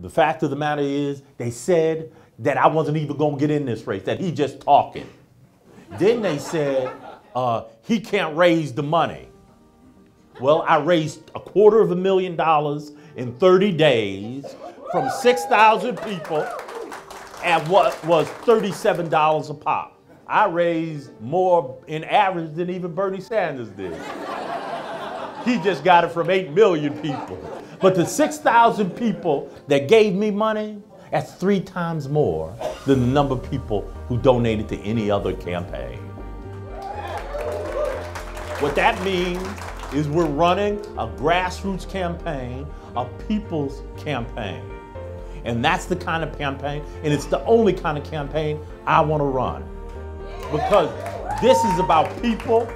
The fact of the matter is, they said that I wasn't even going to get in this race, that he just talking. then they said uh, he can't raise the money. Well, I raised a quarter of a million dollars in 30 days from 6,000 people at what was $37 a pop. I raised more in average than even Bernie Sanders did. He just got it from 8 million people. But the 6,000 people that gave me money, that's three times more than the number of people who donated to any other campaign. What that means is we're running a grassroots campaign, a people's campaign. And that's the kind of campaign, and it's the only kind of campaign I want to run. Because this is about people.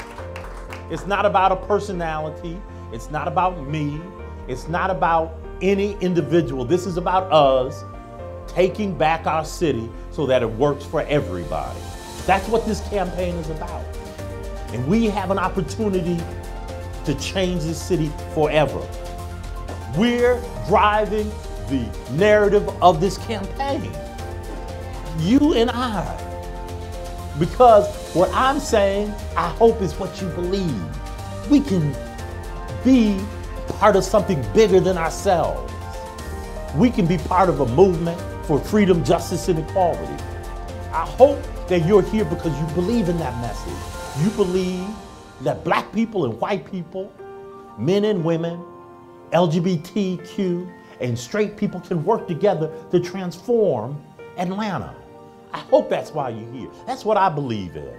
It's not about a personality. It's not about me. It's not about any individual. This is about us taking back our city so that it works for everybody. That's what this campaign is about. And we have an opportunity to change this city forever. We're driving the narrative of this campaign. You and I. Because what I'm saying, I hope is what you believe. We can be part of something bigger than ourselves. We can be part of a movement for freedom, justice, and equality. I hope that you're here because you believe in that message. You believe that black people and white people, men and women, LGBTQ, and straight people can work together to transform Atlanta. I hope that's why you're here. That's what I believe in.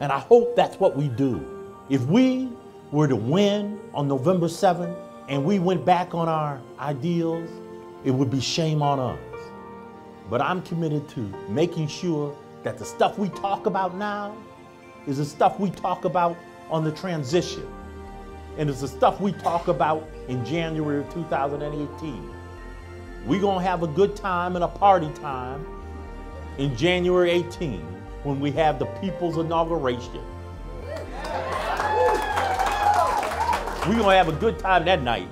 And I hope that's what we do. If we were to win on November 7th and we went back on our ideals, it would be shame on us. But I'm committed to making sure that the stuff we talk about now is the stuff we talk about on the transition. And it's the stuff we talk about in January of 2018. We're to have a good time and a party time in January 18 when we have the people's inauguration. We're going to have a good time that night.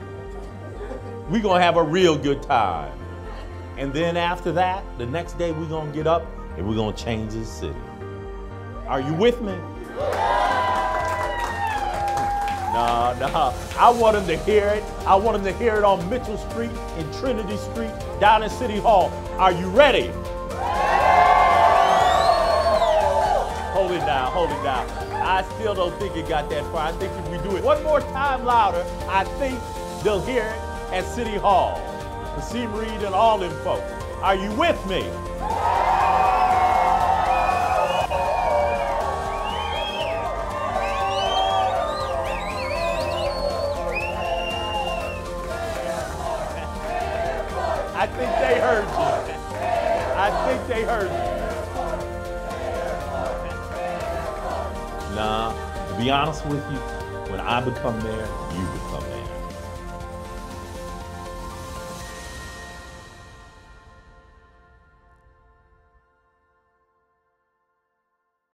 We're going to have a real good time. And then after that, the next day, we're going to get up and we're going to change this city. Are you with me? No, no. I want them to hear it. I want them to hear it on Mitchell Street and Trinity Street down in City Hall. Are you ready? I still don't think it got that far. I think if we do it one more time louder, I think they'll hear it at City Hall. Kasim Reed and all them folks. Are you with me? I think they heard you. I think they heard you. Nah, to be honest with you, when I become mayor, you become mayor.